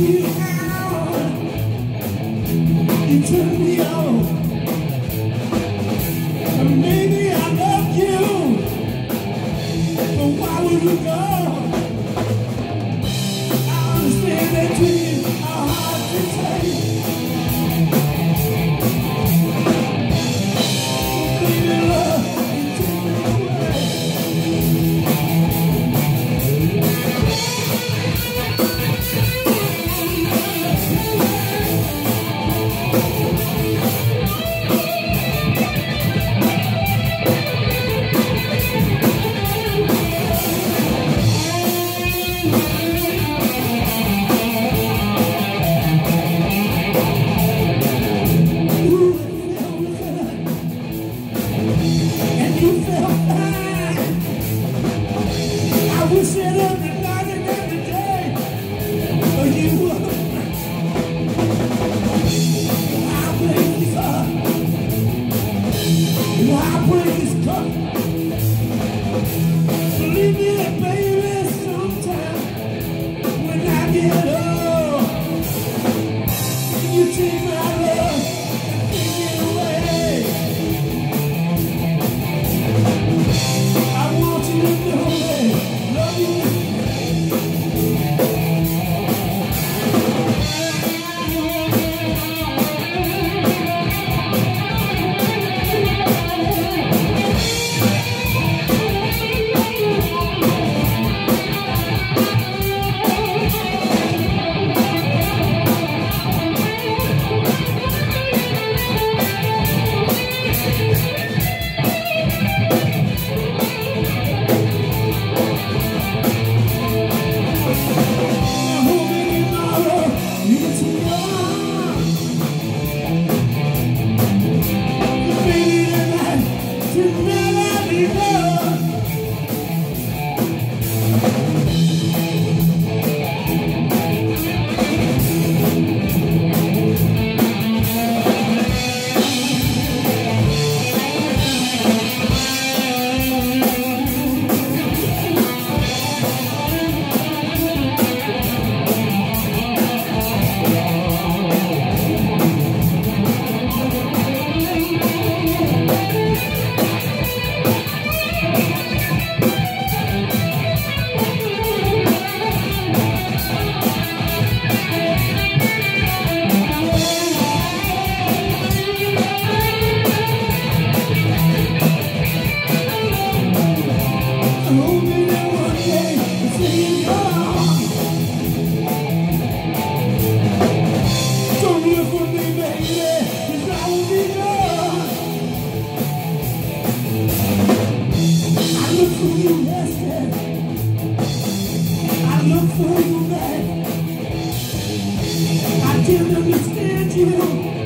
you out, you turn me on. Understand you